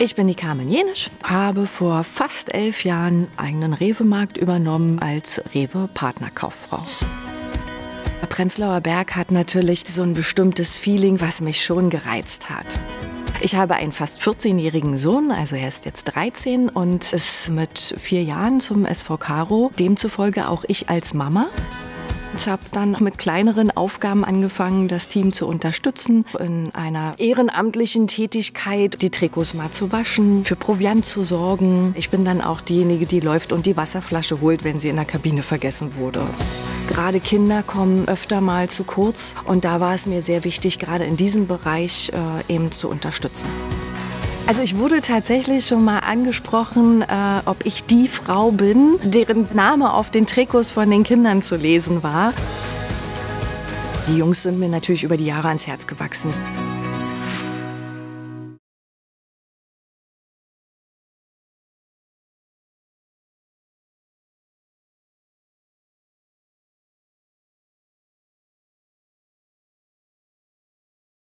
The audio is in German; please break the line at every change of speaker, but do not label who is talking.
Ich bin die Carmen Jenisch, habe vor fast elf Jahren eigenen Rewe-Markt übernommen als Rewe-Partnerkauffrau. Prenzlauer Berg hat natürlich so ein bestimmtes Feeling, was mich schon gereizt hat. Ich habe einen fast 14-jährigen Sohn, also er ist jetzt 13 und ist mit vier Jahren zum SV Karo, demzufolge auch ich als Mama. Ich habe dann mit kleineren Aufgaben angefangen, das Team zu unterstützen, in einer ehrenamtlichen Tätigkeit die Trikots mal zu waschen, für Proviant zu sorgen. Ich bin dann auch diejenige, die läuft und die Wasserflasche holt, wenn sie in der Kabine vergessen wurde. Gerade Kinder kommen öfter mal zu kurz und da war es mir sehr wichtig, gerade in diesem Bereich äh, eben zu unterstützen. Also ich wurde tatsächlich schon mal angesprochen, äh, ob ich die Frau bin, deren Name auf den Trikots von den Kindern zu lesen war. Die Jungs sind mir natürlich über die Jahre ans Herz gewachsen.